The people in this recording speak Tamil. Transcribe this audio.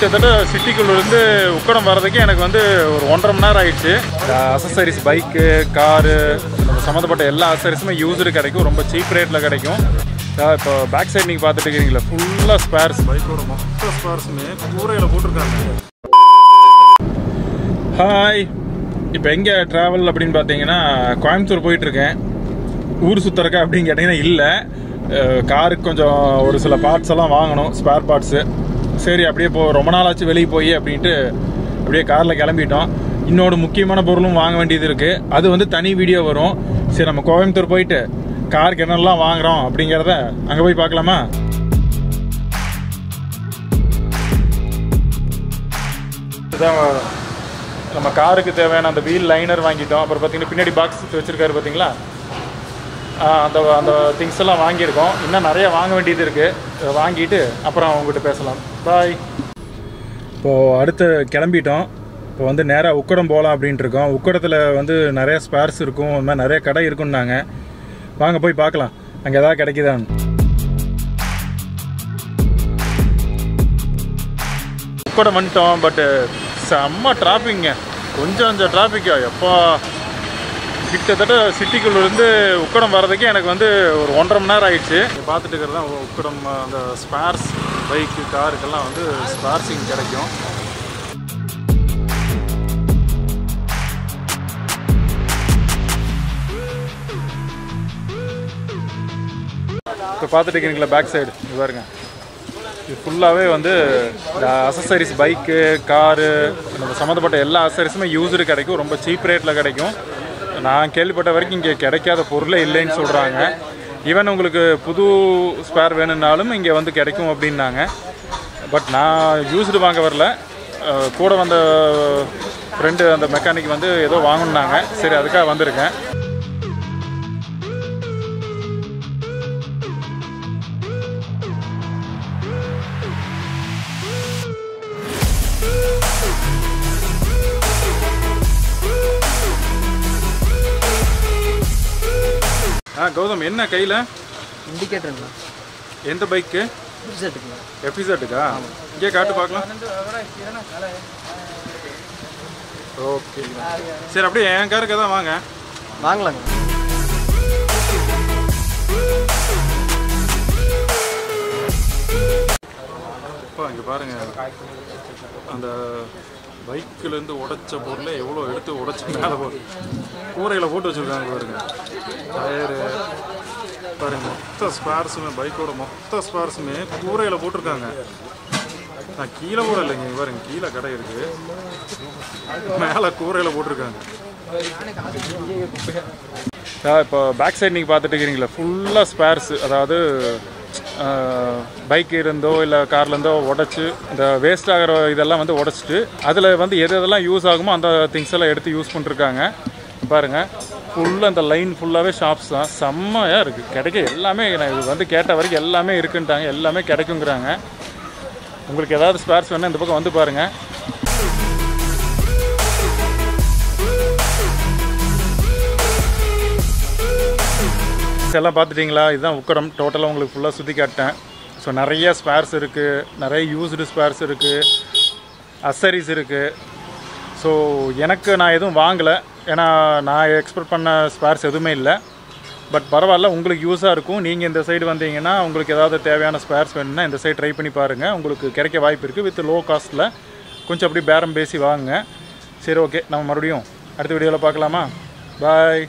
கிட்டத்தட்ட சிட்டிக்குள்ளேருந்து உக்கடம் வர்றதுக்கு எனக்கு வந்து ஒரு ஒன்றரை மணி நேரம் ஆயிடுச்சு. அசசரிஸ் பைக்கு காரு சம்மந்தப்பட்ட எல்லா அசசரிஸுமே யூஸரு கிடைக்கும். ரொம்ப சீப் ரேட்டில் கிடைக்கும். இப்போ பேக் சைடு நீங்கள் பார்த்துட்டு இருக்கிறீங்களா ஃபுல்லாக ஸ்பேர்ஸ் பைக்கோட மொத்த ஸ்பேர்ஸுமே கூரையில் போட்டிருக்காங்க. ஹாய் இப்போ எங்கே ட்ராவல் அப்படின்னு பார்த்தீங்கன்னா கோயம்புத்தூர் போயிட்டுருக்கேன். ஊர் சுற்றுறக்கா அப்படின்னு கேட்டிங்கன்னா இல்லை. காருக்கு கொஞ்சம் ஒரு சில பார்ட்ஸ் எல்லாம் வாங்கணும் ஸ்பேர் பார்ட்ஸு சரி அப்படியே போ ரொம்ப நாள் ஆச்சு வெளியே போய் அப்படின்ட்டு அப்படியே காரில் கிளம்பிட்டோம். இன்னொரு முக்கியமான பொருளும் வாங்க வேண்டியது இருக்குது அது வந்து தனி வீடியோ வரும். சரி நம்ம கோயம்புத்தூர் போயிட்டு காருக்கு என்னெல்லாம் வாங்குகிறோம் அப்படிங்கிறத அங்கே போய் பார்க்கலாமா? இதுதான் நம்ம காருக்கு தேவையான அந்த வீல் லைனர் வாங்கிட்டோம். அப்புறம் பார்த்தீங்கன்னா பின்னாடி பாக்ஸ் வச்சிருக்காரு பார்த்தீங்களா அந்த அந்த திங்ஸ் எல்லாம் வாங்கியிருக்கோம். இன்னும் நிறைய வாங்க வேண்டியது இருக்குது வாங்கிட்டு அப்புறம் அவங்ககிட்ட பேசலாம். பாய் இப்போது அடுத்து கிளம்பிட்டோம். இப்போ வந்து நேராக உக்கடம் போகலாம் அப்படின்ட்டு இருக்கோம். உக்கடத்தில் வந்து நிறைய ஸ்பேர்ஸ் இருக்கும். இந்த மாதிரி நிறைய கடை இருக்குன்னாங்க. வாங்க போய் பார்க்கலாம். அங்கே எதாவது கிடைக்குதான்னு. உக்கடம் வந்துட்டோம் பட்டு செம்ம டிராஃபிக்ங்க கொஞ்சம் கொஞ்சம் டிராஃபிக்கா எப்போ. கிட்டத்தட்ட சிட்டிக்குள்ளேருந்து உக்கடம் வர்றதுக்கு எனக்கு வந்து ஒரு ஒன்றரை மணி நேரம் ஆயிடுச்சு. பார்த்துட்டு இருக்கிறது தான் உக்கடம் அந்த ஸ்பேர்ஸ் பைக்கு காருக்கெல்லாம் வந்து ஸ்பேர்ஸிங் கிடைக்கும். இப்போ பார்த்துட்டு இருக்கிறீங்களா பேக் சைடு இது பாருங்க. இது ஃபுல்லாகவே வந்து இந்த அசசரிஸ் பைக்கு காரு நம்ம சம்மந்தப்பட்ட எல்லா அசசரிஸுமே யூஸ்டு கிடைக்கும். ரொம்ப சீப் ரேட்டில் கிடைக்கும். நான் கேள்விப்பட்ட வரைக்கும் இங்கே கிடைக்காத பொருளே இல்லைன்னு சொல்கிறாங்க ஈவன் உங்களுக்கு புது ஸ்பேர் வேணும்னாலும் இங்கே வந்து கிடைக்கும் அப்படின்னாங்க. பட் நான் யூஸ்டு வாங்க வரல. கூட வந்த ஃப்ரெண்டு அந்த மெக்கானிக் வந்து ஏதோ வாங்கணுன்னாங்க சரி அதுக்காக வந்திருக்கேன். கௌதம் என்ன கையில்? இண்டிகேட்டருங்களா? எந்த பைக்கு புதுசெட்டுங்களா எஃபிசட்டுக்கா இங்கே காட்டு பார்க்கலாம். ஓகே. சரி அப்படியே என் காருக்கு தான் வாங்க. வாங்கலாங்க. இப்போ இங்கே பாருங்க. அந்த பைக்கிலேருந்து உடைச்ச பொருளை எவ்வளோ எடுத்து உடைச்சி மேலே போ கூரையில் போட்டு வச்சுருக்காங்க பாருங்க. டயரு. பாருங்க மொத்த ஸ்பேர்ஸுமே பைக்கோட மொத்த ஸ்பேர்ஸுமே கூரையில் போட்டிருக்காங்க. நான் கீழே கூட இல்லைங்க பாருங்க கீழே கடை இருக்குது மேலே கூரையில் போட்டிருக்காங்க. இப்போ பேக் சைடு நீங்கள் பார்த்துட்டு இருக்கிறீங்களா ஃபுல்லாக ஸ்பேர்ஸ் அதாவது பைக் இருந்தோ இல்லை கார்லேருந்தோ உடச்சி இந்த வேஸ்ட் ஆகிற இதெல்லாம் வந்து உடச்சிட்டு அதில் வந்து எது எதெல்லாம் யூஸ் ஆகுமோ அந்த திங்ஸ் எல்லாம் எடுத்து யூஸ் பண்ணிருக்காங்க. பாருங்கள் ஃபுல்லாக அந்த லைன் ஃபுல்லாகவே ஷாப்ஸ் தான். செம்மையாக இருக்குது கிடைக்க எல்லாமே நான் இது வந்து கேட்ட வரைக்கும் எல்லாமே இருக்குன்ட்டாங்க. எல்லாமே கிடைக்குங்கிறாங்க. உங்களுக்கு ஏதாவது ஸ்பேர்ஸ் வேணால் இந்த பக்கம் வந்து பாருங்கள் எல்லாம் பார்த்துட்டிங்களா? இதுதான் உக்கடம் டோட்டலாக உங்களுக்கு ஃபுல்லாக சுற்றி காட்டேன். ஸோ நிறைய ஸ்பேர்ஸ் இருக்குது நிறைய யூஸ்டு ஸ்பேர்ஸ் இருக்குது அசரிஸ் இருக்குது ஸோ எனக்கு நான் எதுவும் வாங்கலை. ஏன்னா நான் எக்ஸ்பெக்ட் பண்ண ஸ்பேர்ஸ் எதுவுமே இல்லை. பட் பரவாயில்ல உங்களுக்கு யூஸாக இருக்கும். நீங்கள் இந்த சைடு வந்தீங்கன்னா உங்களுக்கு ஏதாவது தேவையான ஸ்பேர்ஸ் வேணும்னா இந்த சைடு ட்ரை பண்ணி பாருங்கள் உங்களுக்கு கிடைக்க வாய்ப்பு இருக்குது வித் லோ காஸ்ட்டில் கொஞ்சம் அப்படி பேரம் பேசி வாங்குங்க சரி ஓகே நம்ம மறுபடியும் அடுத்த வீடியோவில் பார்க்கலாமா? பாய்